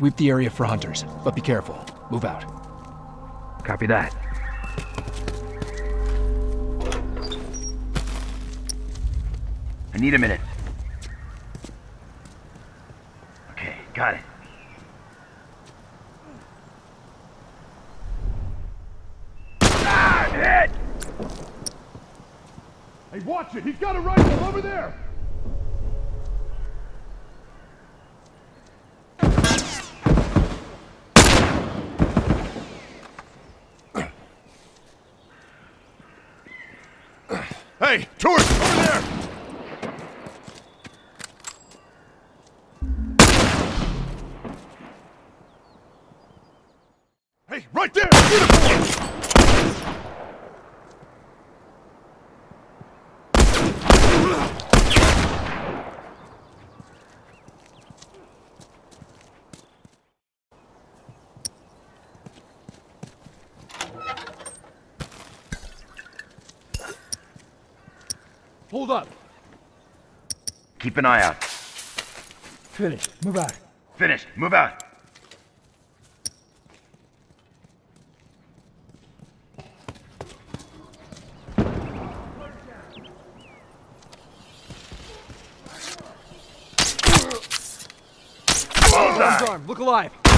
Sweep the area for hunters, but be careful. Move out. Copy that. I need a minute. Okay, got it. Ah, hit! Hey, watch it! He's got a rifle over there! Hey, tourist, over there! Hey, right there! Beautiful! Hold up! Keep an eye out. Finish. Move out. Finish. Move out. Bullseye! Look alive.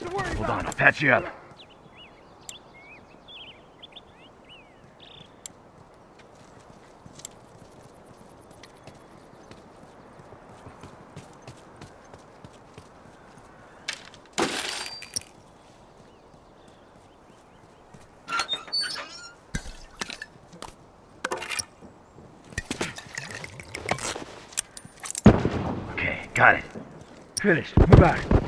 Hold on, I'll patch you up. Okay, got it. Finished. Move out.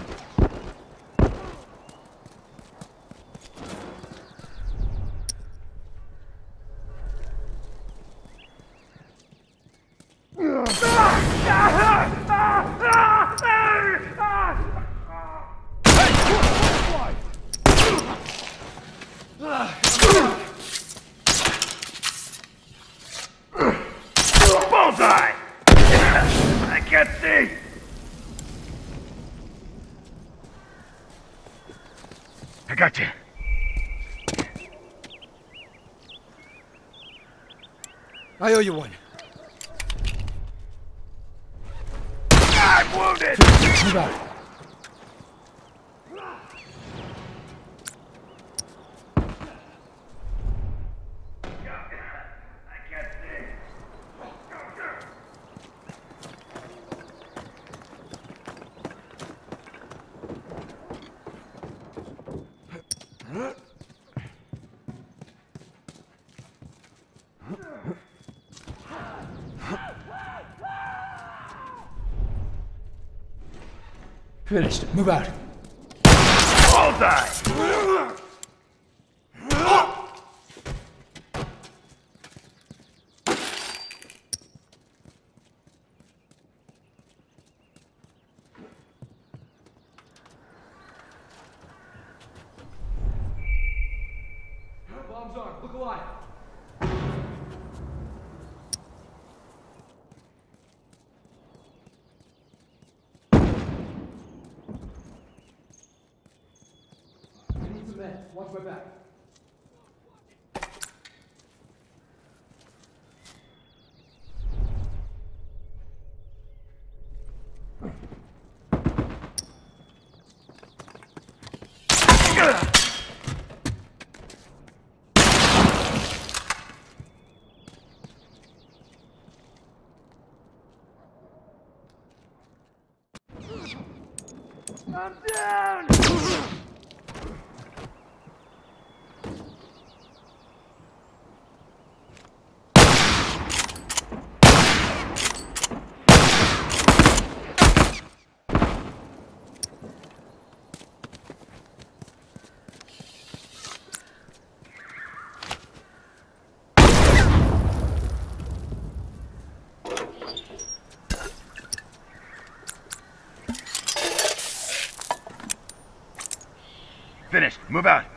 I got you. I owe you one. I'm wounded! Move out. I can't see. Finished. Move out. Bullseye! Bombs armed. Look alive. Some. Watch my back. I'm down! Finished. Move out.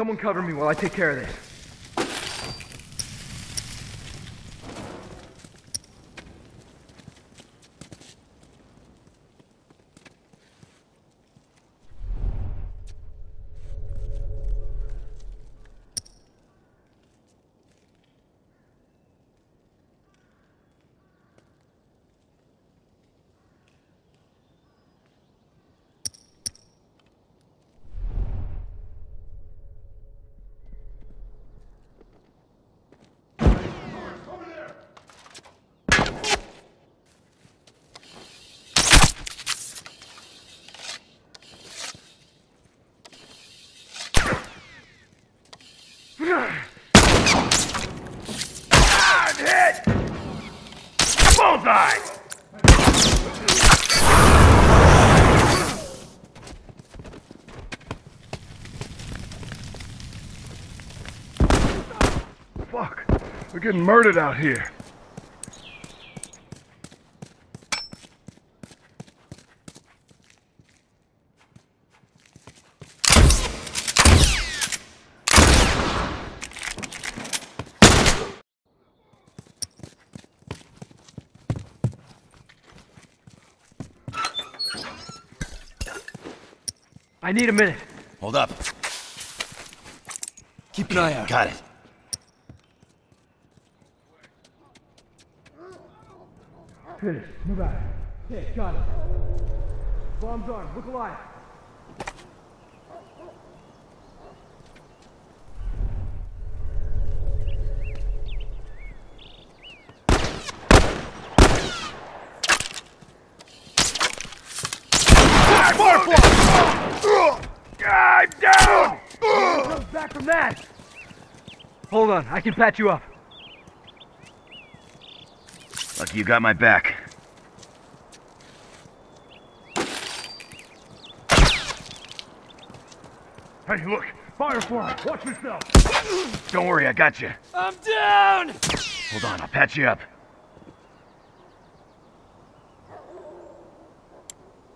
Someone cover me while I take care of this. Over there! Ah, I'm hit! Bullseye! Fuck. We're getting murdered out here. I need a minute. Hold up. Keep an eye out. Got it. Finished. Move out. Okay, got it. Bombs armed. Look alive. I'm down! Comes back from that. Hold on, I can patch you up. Lucky you got my back. Hey, look! Firefly! Watch yourself! Don't worry, I got you. I'm down! Hold on, I'll patch you up.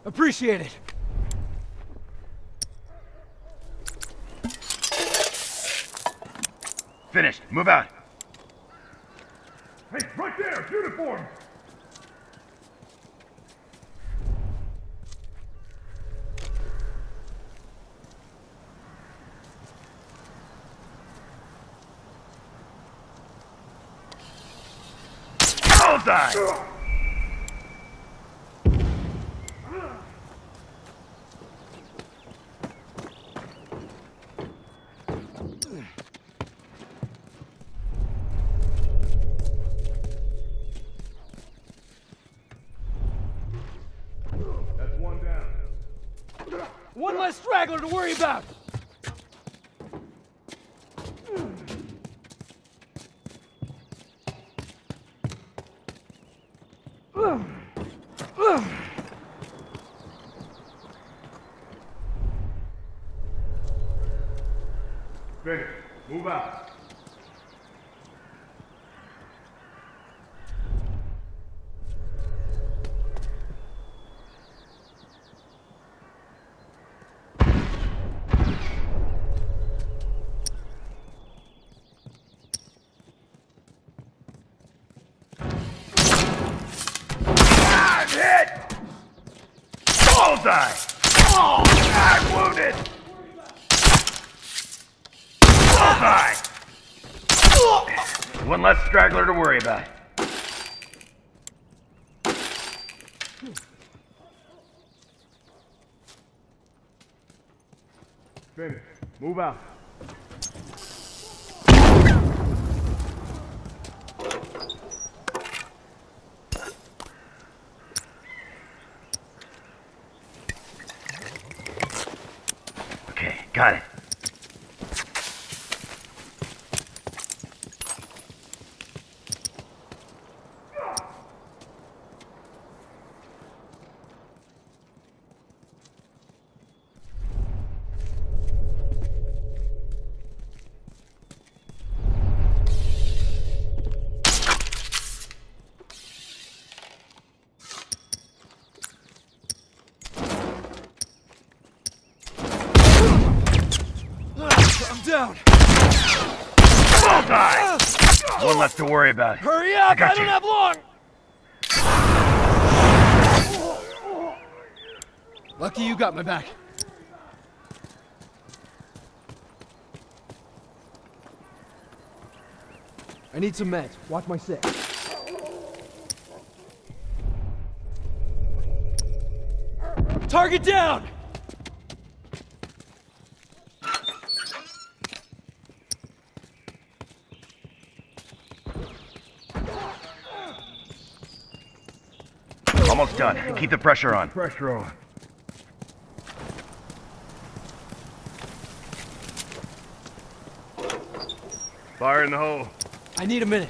Appreciate it. Finished. Move out. Hey, right there! Uniform! Bullseye! Straggler to worry about. Finished. Move out. I'm hit! Bullseye! Oh, I'm wounded! Bullseye! One less straggler to worry about. Finished. Move out. Okay, got it. down. die. One left to worry about. Hurry up! I, I don't have long! Lucky you got my back. I need some meds. Watch my six. Target down! Almost done. Keep the pressure on. Pressure on. Fire in the hole. I need a minute.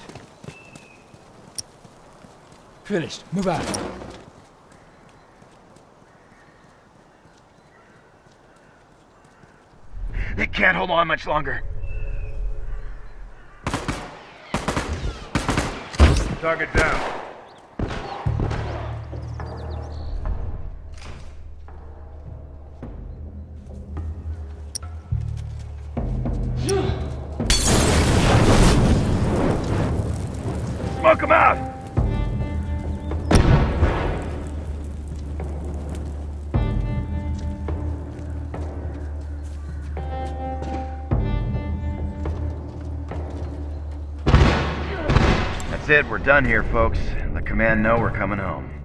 Finished. Move out. They can't hold on much longer. Target down. That's it, we're done here, folks. Let command know we're coming home.